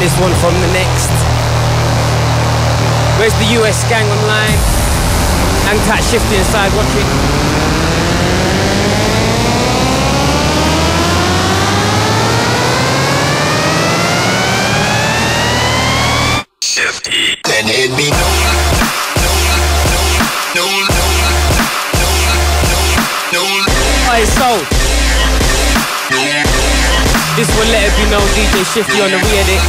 this one from the next. Where's the US gang online? Hang tight, Shiftee inside, watching. Shiftee. Then it be no, no, no, Alright, so this will let it be known DJ Shiftee on the re-edit.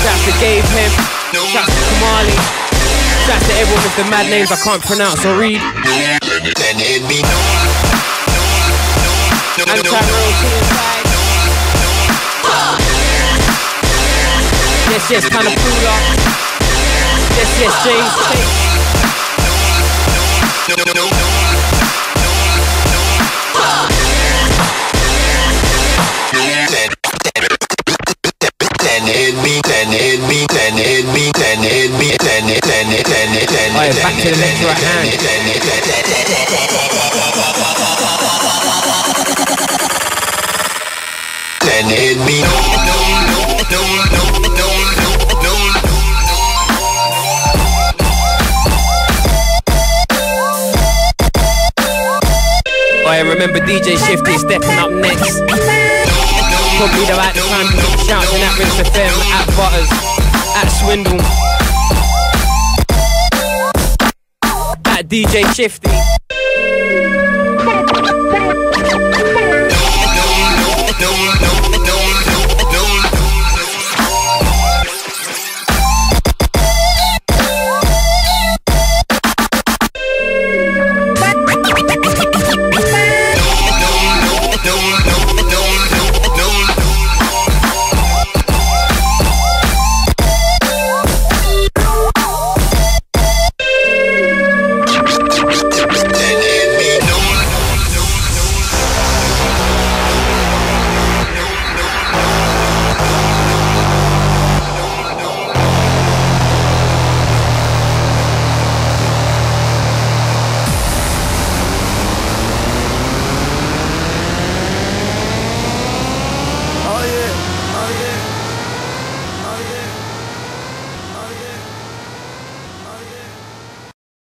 Shouts to Gabe Hemp, shouts to Kamali, shouts to everyone with the mad names I can't pronounce or read. And Tyrell T inside. Yes, yes, kind of cooler. Uh. Yes, yes, James Tate. Alright, back to the left right hand. then it, then it, then it be no, no, no, no, no, no, no, Alright, remember DJ Shiftee stepping up next. Probably the right time to give shouts and at Rinse FM, at Butterz, at Swindle, at DJ Shiftee.